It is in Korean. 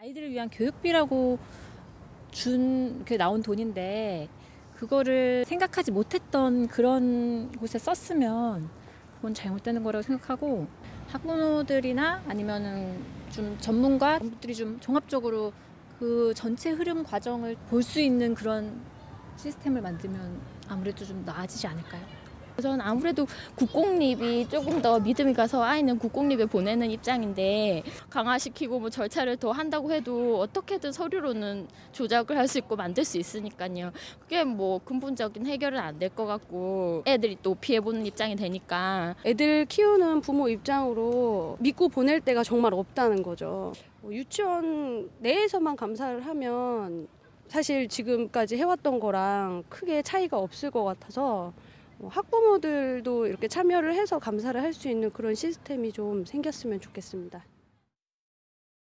아이들을 위한 교육비라고 준 그 나온 돈인데 그거를 생각하지 못했던 그런 곳에 썼으면 그건 잘못되는 거라고 생각하고 학부모들이나 아니면은 좀 전문가 분들이 좀 종합적으로 그 전체 흐름 과정을 볼 수 있는 그런 시스템을 만들면 아무래도 좀 나아지지 않을까요? 저는 아무래도 국공립이 조금 더 믿음이 가서 아이는 국공립에 보내는 입장인데 강화시키고 뭐 절차를 더 한다고 해도 어떻게든 서류로는 조작을 할 수 있고 만들 수 있으니까요. 그게 뭐 근본적인 해결은 안 될 것 같고 애들이 또 피해보는 입장이 되니까 애들 키우는 부모 입장으로 믿고 보낼 데가 정말 없다는 거죠. 뭐 유치원 내에서만 감사를 하면 사실 지금까지 해왔던 거랑 크게 차이가 없을 것 같아서 뭐 학부모들도 이렇게 참여를 해서 감사를 할 수 있는 그런 시스템이 좀 생겼으면 좋겠습니다.